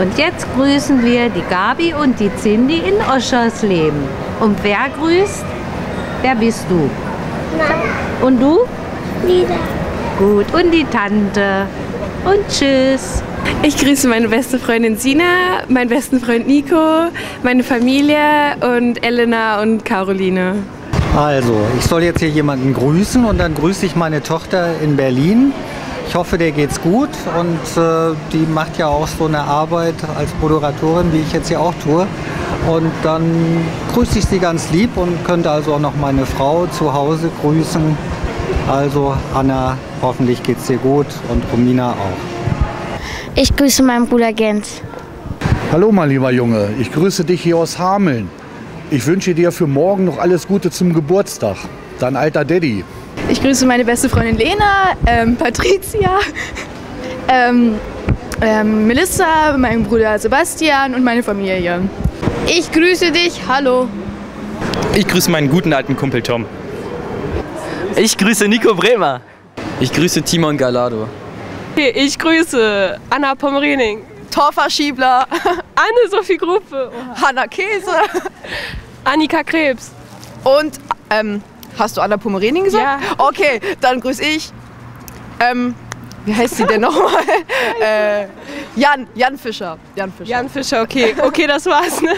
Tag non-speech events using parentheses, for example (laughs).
Und jetzt grüßen wir die Gabi und die Cindy in Oschersleben. Und wer grüßt? Wer bist du? Nein. Und du? Lila. Gut. Und die Tante. Und tschüss. Ich grüße meine beste Freundin Sina, meinen besten Freund Nico, meine Familie und Elena und Caroline. Also, ich soll jetzt hier jemanden grüßen und dann grüße ich meine Tochter in Berlin. Ich hoffe, der geht's gut und äh, die macht ja auch so eine Arbeit als Moderatorin, wie ich jetzt hier auch tue. Und dann grüße ich sie ganz lieb und könnte also auch noch meine Frau zu Hause grüßen. Also Anna, hoffentlich geht's dir gut und Romina auch. Ich grüße meinen Bruder Jens. Hallo mein lieber Junge, ich grüße dich hier aus Hameln. Ich wünsche dir für morgen noch alles Gute zum Geburtstag. Dein alter Daddy. Ich grüße meine beste Freundin Lena, ähm, Patricia, ähm, ähm, Melissa, meinen Bruder Sebastian und meine Familie. Ich grüße dich, hallo. Ich grüße meinen guten alten Kumpel Tom. Ich grüße Nico Bremer. Ich grüße Timon Galado. Ich grüße Anna Pommerening, Torfa Schiebler, (laughs) Anne-Sophie Gruppe, Hanna Käse, (laughs) Annika Krebs. Und ähm, hast du Anna Pomerening gesagt? Ja. Okay, dann grüße ich. Ähm, wie heißt sie denn nochmal? (laughs) äh, Jan, Jan Fischer. Jan Fischer. Jan Fischer, okay. Okay, das war's. Ne?